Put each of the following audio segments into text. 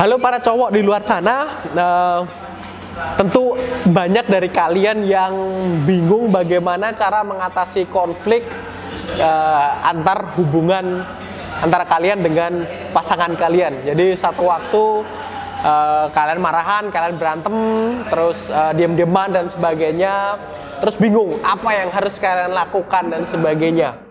Halo para cowok di luar sana, uh, tentu banyak dari kalian yang bingung bagaimana cara mengatasi konflik uh, antar hubungan antara kalian dengan pasangan kalian. Jadi satu waktu uh, kalian marahan, kalian berantem, terus uh, diam-diaman dan sebagainya, terus bingung apa yang harus kalian lakukan dan sebagainya.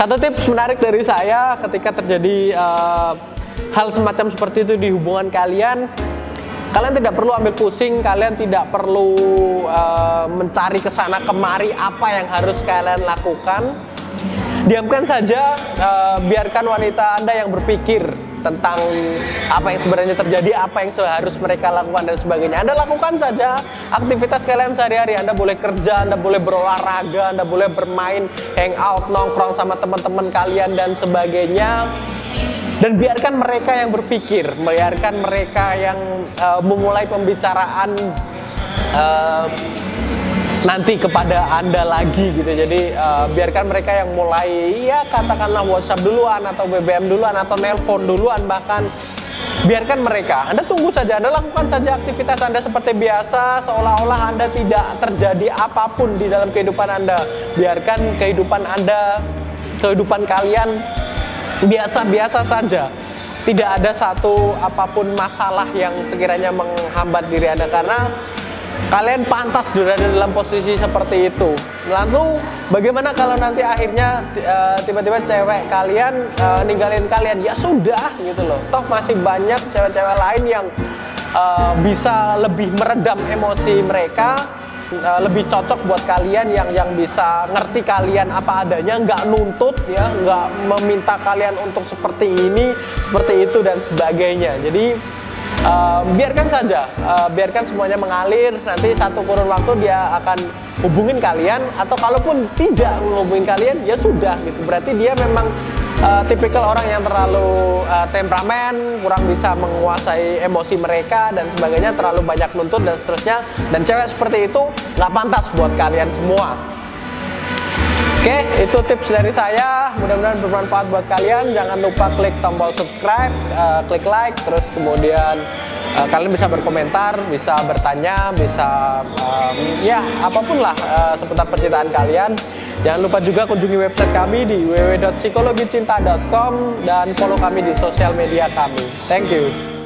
Satu tips menarik dari saya ketika terjadi uh, hal semacam seperti itu di hubungan kalian, kalian tidak perlu ambil pusing, kalian tidak perlu uh, mencari ke sana kemari apa yang harus kalian lakukan. Diamkan saja, uh, biarkan wanita Anda yang berpikir tentang apa yang sebenarnya terjadi, apa yang harus mereka lakukan dan sebagainya. Anda lakukan saja aktivitas kalian sehari-hari. Anda boleh kerja, Anda boleh berolahraga, Anda boleh bermain, hangout, nongkrong sama teman-teman kalian dan sebagainya. Dan biarkan mereka yang berpikir, biarkan mereka yang uh, memulai pembicaraan uh, nanti kepada anda lagi gitu. Jadi uh, biarkan mereka yang mulai ya katakanlah WhatsApp duluan atau BBM duluan atau nelpon duluan bahkan. Biarkan mereka. Anda tunggu saja anda lakukan saja aktivitas anda seperti biasa seolah-olah anda tidak terjadi apa pun di dalam kehidupan anda. Biarkan kehidupan anda kehidupan kalian biasa-biasa saja. Tidak ada satu apa pun masalah yang sekiranya menghambat diri anda karena kalian pantas berada dalam posisi seperti itu. Lalu bagaimana kalau nanti akhirnya eh, tiba-tiba cewek kalian uh, ninggalin kalian? Ya sudah gitu loh. Toh masih banyak cewek-cewek lain yang uh, bisa lebih meredam emosi mereka, uh, lebih cocok buat kalian yang yang bisa ngerti kalian apa adanya, nggak nuntut ya, nggak meminta kalian untuk seperti ini, seperti itu dan sebagainya. Jadi uh, biarkan saja, uh, biarkan semuanya mengalir. Nanti satu kurun waktu dia akan hubungin kalian, atau kalaupun tidak menghubungin kalian, ya sudah gitu. Berarti dia memang uh, tipikal orang yang terlalu uh, temperamen, kurang bisa menguasai emosi mereka dan sebagainya, terlalu banyak nuntut dan seterusnya. Dan cewek seperti itu nggak pantas buat kalian semua. Oke, itu tips dari saya. Mudah-mudahan bermanfaat buat kalian. Jangan lupa klik tombol subscribe, uh, klik like, terus kemudian uh, kalian bisa berkomentar, bisa bertanya, bisa um, ya apa pun lah uh, seputar percintaan kalian. Jangan lupa juga kunjungi website kami di www.psikologicinta.com dan follow kami di sosial media kami. Thank you.